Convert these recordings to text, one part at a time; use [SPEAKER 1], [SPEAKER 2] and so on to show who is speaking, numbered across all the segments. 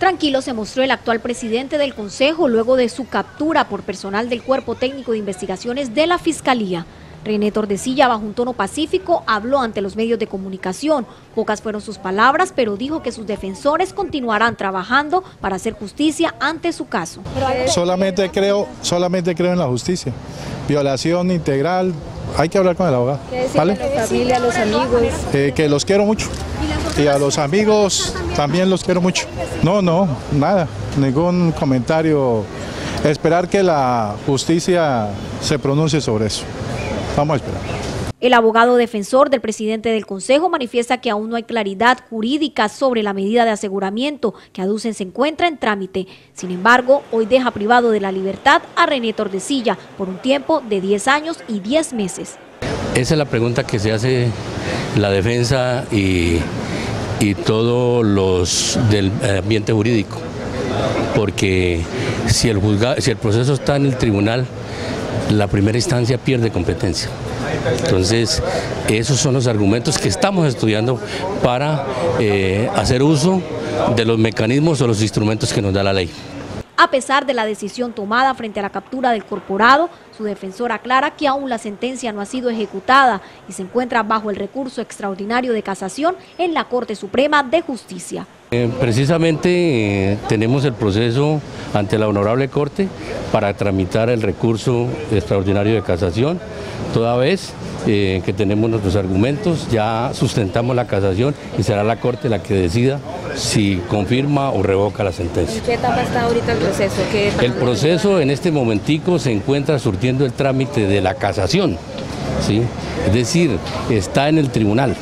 [SPEAKER 1] Tranquilo se mostró el actual presidente del Consejo luego de su captura por personal del Cuerpo Técnico de Investigaciones de la Fiscalía. René Tordesilla, bajo un tono pacífico, habló ante los medios de comunicación. Pocas fueron sus palabras, pero dijo que sus defensores continuarán trabajando para hacer justicia ante su caso.
[SPEAKER 2] Solamente creo, solamente creo en la justicia. Violación integral, hay que hablar con el abogado.
[SPEAKER 3] ¿Vale? A la familia, a los amigos.
[SPEAKER 2] Eh, que los quiero mucho. Y a los amigos también los quiero mucho. No, no, nada, ningún comentario. Esperar que la justicia se pronuncie sobre eso. Vamos a esperar.
[SPEAKER 1] El abogado defensor del presidente del Consejo manifiesta que aún no hay claridad jurídica sobre la medida de aseguramiento que aducen se encuentra en trámite. Sin embargo, hoy deja privado de la libertad a René Tordesilla por un tiempo de 10 años y 10 meses.
[SPEAKER 4] Esa es la pregunta que se hace la defensa y, y todos los del ambiente jurídico. Porque si el, si el proceso está en el tribunal, la primera instancia pierde competencia. Entonces, esos son los argumentos que estamos estudiando para eh, hacer uso de los mecanismos o los instrumentos que nos da la ley.
[SPEAKER 1] A pesar de la decisión tomada frente a la captura del corporado, su defensor aclara que aún la sentencia no ha sido ejecutada y se encuentra bajo el recurso extraordinario de casación en la Corte Suprema de Justicia.
[SPEAKER 4] Eh, precisamente eh, tenemos el proceso ante la Honorable Corte para tramitar el recurso extraordinario de casación, toda vez eh, que tenemos nuestros argumentos, ya sustentamos la casación y será la Corte la que decida si confirma o revoca la sentencia.
[SPEAKER 3] ¿En qué etapa está ahorita el proceso?
[SPEAKER 4] el proceso en este momentico se encuentra surtiendo el trámite de la casación, ¿sí? es decir, está en el tribunal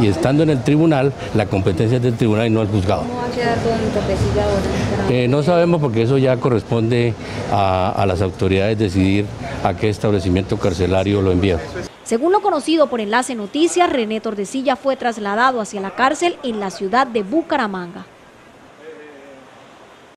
[SPEAKER 4] y estando en el tribunal, la competencia es del tribunal y no del juzgado.
[SPEAKER 3] ¿Cómo va a quedar con ahora?
[SPEAKER 4] Eh, no sabemos porque eso ya corresponde a, a las autoridades decidir a qué establecimiento carcelario lo envía.
[SPEAKER 1] Según lo conocido por Enlace Noticias, René Tordesilla fue trasladado hacia la cárcel en la ciudad de Bucaramanga.